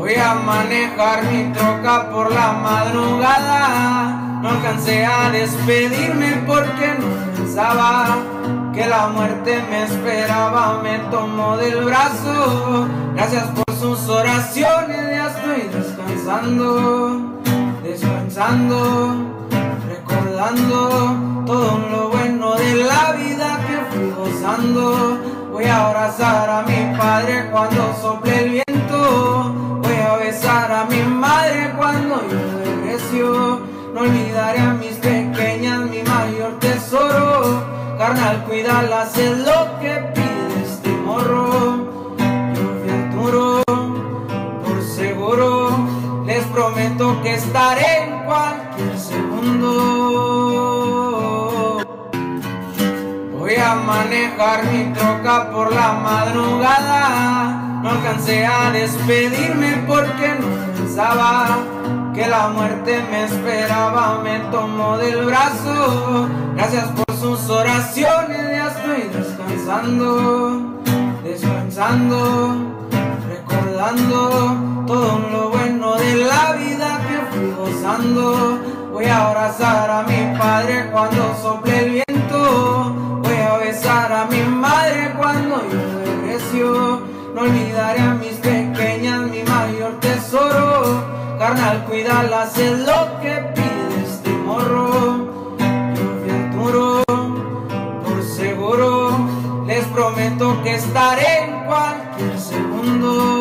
Voy a manejar mi troca por la madrugada. No alcancé a despedirme porque no pensaba que la muerte me esperaba. Me tomó del brazo. Gracias por sus oraciones, ya estoy descansando, descansando, recordando todo lo bueno de la vida que fui gozando. Voy a abrazar a mi padre cuando sople el viento. No olvidaré a mis pequeñas, mi mayor tesoro. Carnal, cuídalas, es lo que pide este morro. Yo Arturo, por seguro. Les prometo que estaré en cualquier segundo. Voy a manejar mi troca por la madrugada. No alcancé a despedirme porque no pensaba que la muerte me esperaba. Me tomó del brazo. Gracias por sus oraciones, ya estoy descansando, descansando, recordando todo lo bueno de la vida que fui gozando. Voy a abrazar a mi padre cuando sople el viento. Voy a besar a mi madre cuando yo recio. No olvidaré a mis pequeñas, mi mayor tesoro carnal, cuídalas, es lo que pide este morro. Yo fui por seguro, les prometo que estaré en cualquier segundo.